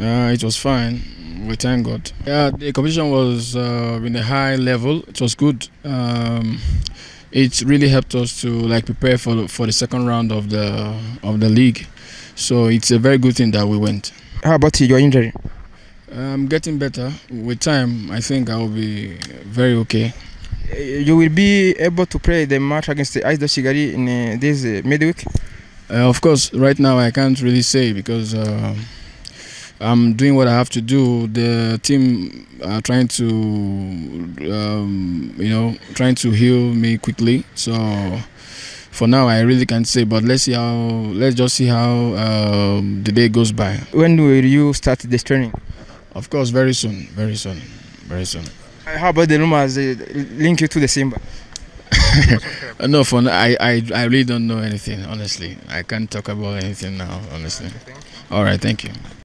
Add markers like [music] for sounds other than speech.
Uh, it was fine. We thank God. Yeah, the competition was uh, in a high level. It was good. Um, it really helped us to like prepare for for the second round of the of the league. So it's a very good thing that we went. How about your injury? I'm getting better with time. I think I will be very okay. Uh, You will be able to play the match against the AS Kigali in uh, this uh, midweek. Uh, of course, right now I can't really say because uh, I'm doing what I have to do. The team are trying to, um, you know, trying to heal me quickly. So for now, I really can't say. But let's see how. Let's just see how um, the day goes by. When will you start this training? Of course, very soon. Very soon. Very soon. How about the rumors uh, link you to the Simba? [laughs] No, for now, I, I I really don't know anything. Honestly, I can't talk about anything now. Honestly. All right. Thank you.